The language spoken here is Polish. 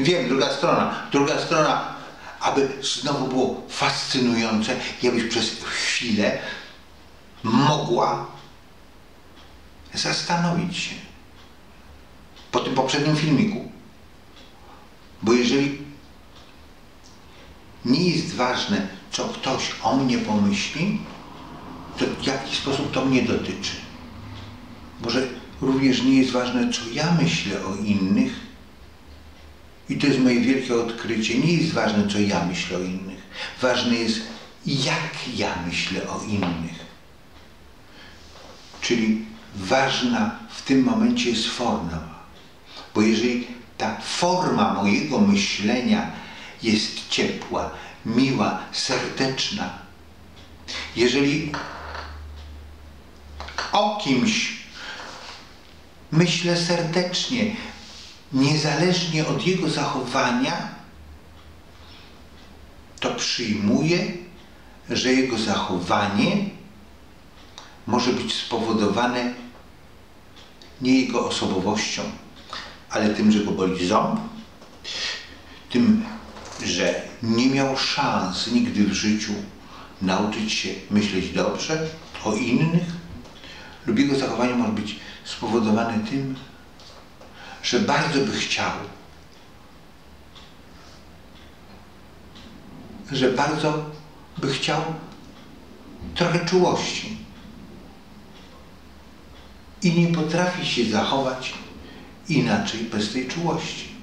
Wiem, druga strona. Druga strona, aby znowu było fascynujące, ja byś przez chwilę mogła zastanowić się po tym poprzednim filmiku. Bo jeżeli nie jest ważne, co ktoś o mnie pomyśli, to w jaki sposób to mnie dotyczy. Może również nie jest ważne, co ja myślę o innych. I to jest moje wielkie odkrycie. Nie jest ważne, co ja myślę o innych. Ważne jest, jak ja myślę o innych. Czyli ważna w tym momencie jest forma. Bo jeżeli ta forma mojego myślenia jest ciepła, miła, serdeczna, jeżeli o kimś myślę serdecznie, niezależnie od jego zachowania, to przyjmuję, że jego zachowanie może być spowodowane nie jego osobowością, ale tym, że go boli ząb, tym, że nie miał szans nigdy w życiu nauczyć się myśleć dobrze o innych, lub jego zachowanie może być spowodowane tym, że bardzo by chciał, że bardzo by chciał trochę czułości i nie potrafi się zachować inaczej bez tej czułości.